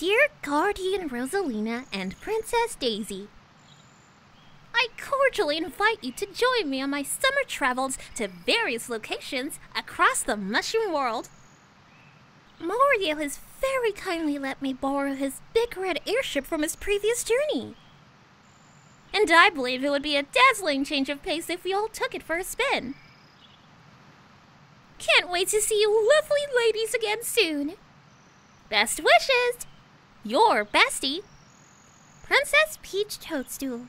Dear Guardian Rosalina and Princess Daisy, I cordially invite you to join me on my summer travels to various locations across the mushroom world. Mario has very kindly let me borrow his big red airship from his previous journey. And I believe it would be a dazzling change of pace if we all took it for a spin. Can't wait to see you lovely ladies again soon. Best wishes! Your bestie, Princess Peach Toadstool.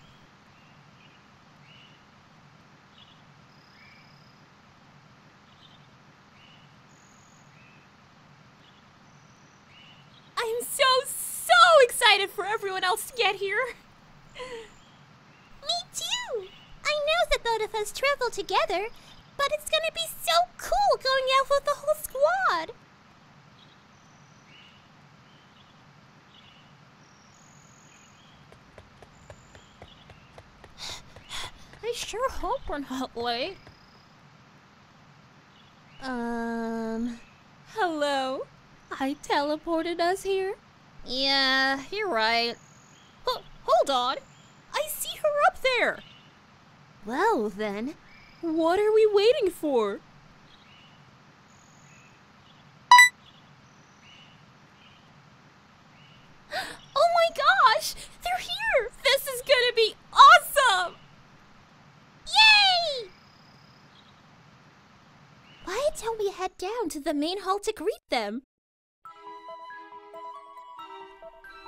I'm so, so excited for everyone else to get here. Me too. I know that both of us travel together, but it's gonna be so cool going out with the whole squad. I sure hope we're not late. Um, hello? I teleported us here? Yeah, you're right. H- hold on. I see her up there. Well, then, what are we waiting for? oh my gosh! They're here! This is gonna be awesome! Yay! Why don't we head down to the main hall to greet them?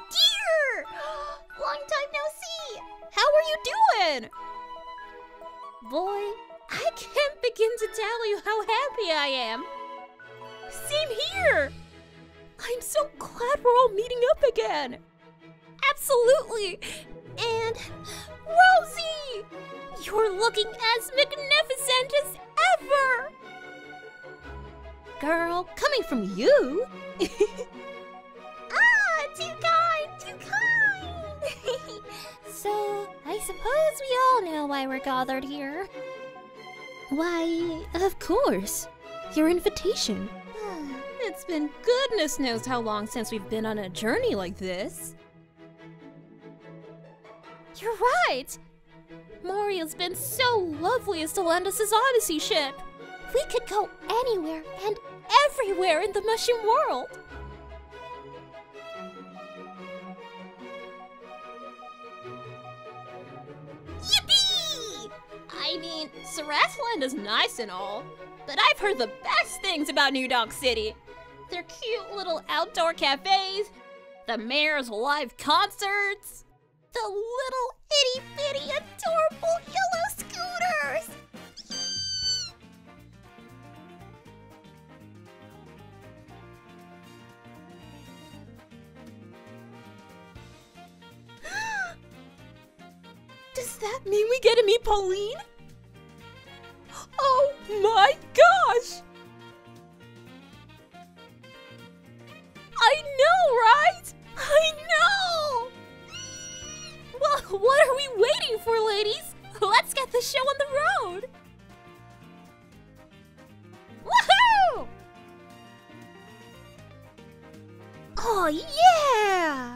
Dear! Long time no see! How are you doing? Boy, I can't begin to tell you how happy I am. Same here! I'm so glad we're all meeting up again. Absolutely! And Rosie! You're looking as magnificent as ever! Girl, coming from you? ah, too kind, too kind! so, I suppose we all know why we're gathered here. Why, of course. Your invitation. it's been goodness knows how long since we've been on a journey like this. You're right! Mario's been so lovely as to lend us his Odyssey ship. We could go anywhere and everywhere in the Mushroom world. Yippee! I mean, Sarasaland is nice and all, but I've heard the best things about New Donk City. Their cute little outdoor cafes, the mayor's live concerts, the little itty bitty adorable yellow scooters. Does that mean we get to meet Pauline? Oh my gosh! I know, right? I know! Well, what are we waiting for, ladies? Let's get the show on the road! Woohoo! Oh, yeah!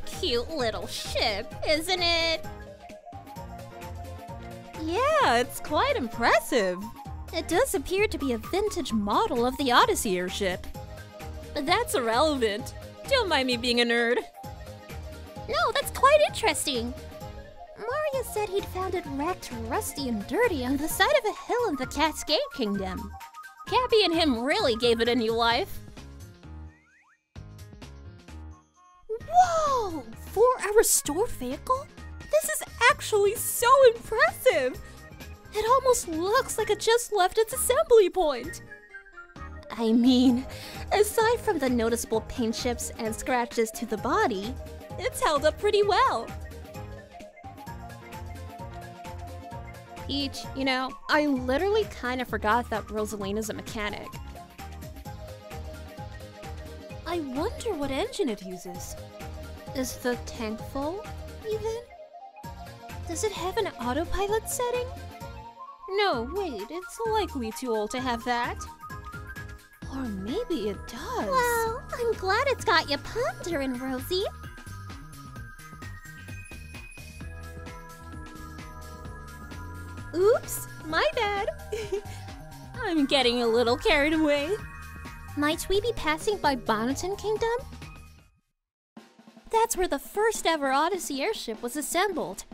Cute little ship, isn't it? Yeah, it's quite impressive. It does appear to be a vintage model of the Odyssey airship. But that's irrelevant. Don't mind me being a nerd. No, that's quite interesting. Mario said he'd found it wrecked, rusty, and dirty on the side of a hill in the Cascade Kingdom. Cappy and him really gave it a new life. Whoa! For a restored vehicle? This is actually so impressive! It almost looks like it just left its assembly point. I mean, aside from the noticeable paint chips and scratches to the body, it's held up pretty well. Peach, you know, I literally kind of forgot that Rosalina's a mechanic. I wonder what engine it uses. Is the tank full, even? Does it have an autopilot setting? No, wait, it's likely too old to have that. Or maybe it does. Well, I'm glad it's got you pondering, Rosie. Oops, my bad. I'm getting a little carried away. Might we be passing by Bonneton Kingdom? That's where the first ever Odyssey airship was assembled.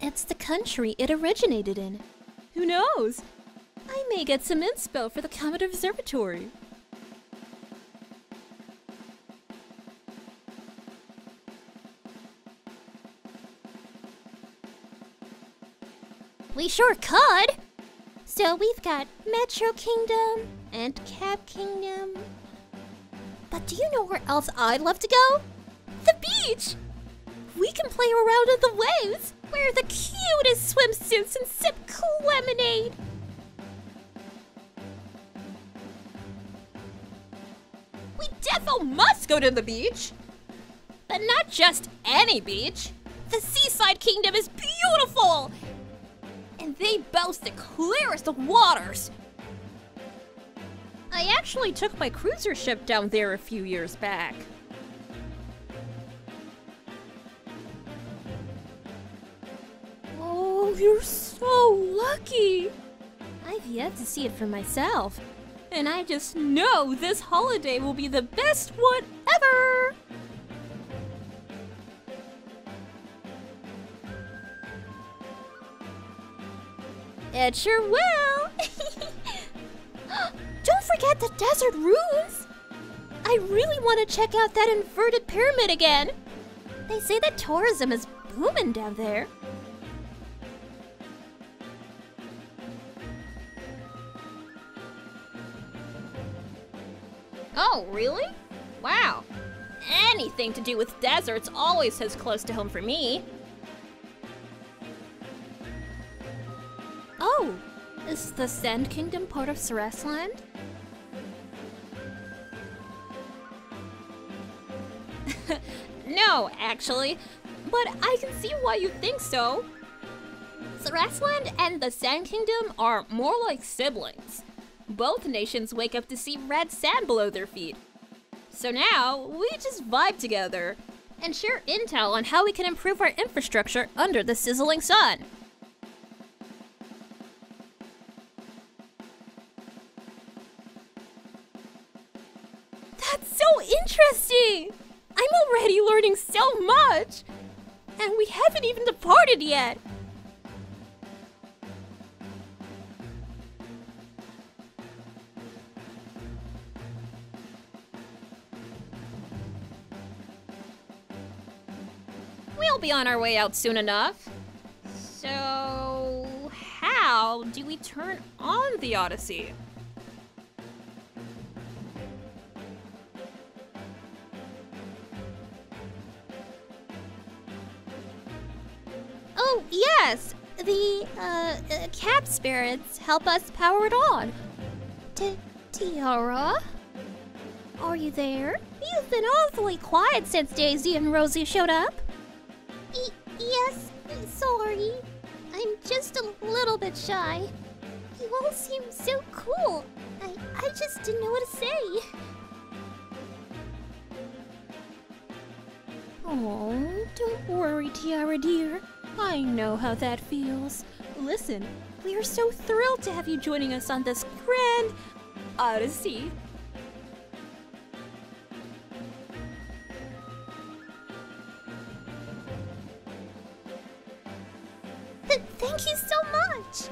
It's the country it originated in. Who knows? I may get some inspo for the Comet Observatory. We sure could! So we've got Metro Kingdom and Cap Kingdom. But do you know where else I'd love to go? The beach! We can play around in the waves, wear the cutest swimsuits, and sip cool lemonade. We defo must go to the beach! But not just any beach. The Seaside Kingdom is beautiful! And they boast the clearest of waters. I actually took my cruiser ship down there a few years back. Oh, you're so lucky! I've yet to see it for myself, and I just know this holiday will be the best one ever! It sure will! Forget the desert ruins! I really want to check out that inverted pyramid again! They say that tourism is booming down there. Oh, really? Wow. Anything to do with deserts always has close to home for me. Oh, is the Sand Kingdom part of Land? No, actually, but I can see why you think so. Land and the Sand Kingdom are more like siblings. Both nations wake up to see red sand below their feet. So now, we just vibe together and share intel on how we can improve our infrastructure under the sizzling sun. That's so interesting! I'm already learning so much! And we haven't even departed yet! We'll be on our way out soon enough. So, how do we turn on the Odyssey? Uh, uh, cap spirits help us power it on. Tiara? Are you there? You've been awfully quiet since Daisy and Rosie showed up. Y yes, sorry. I'm just a little bit shy. You all seem so cool. I, I just didn't know what to say. Oh, don't worry, Tiara dear. I know how that feels. Listen, we are so thrilled to have you joining us on this grand odyssey. Th thank you so much.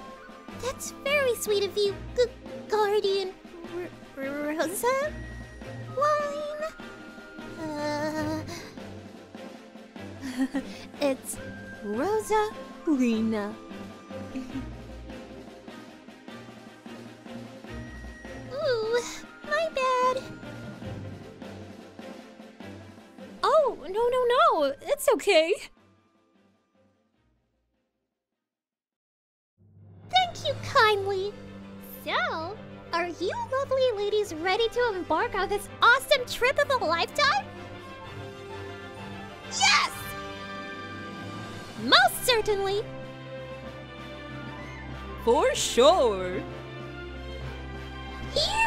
That's very sweet of you, G Guardian R Rosa? Line? Uh... it's Rosa Lena. Ooh, my bad. Oh, no, no, no. It's okay. Thank you kindly. So, are you lovely ladies ready to embark on this awesome trip of a lifetime? Yes! Most certainly! For sure! Here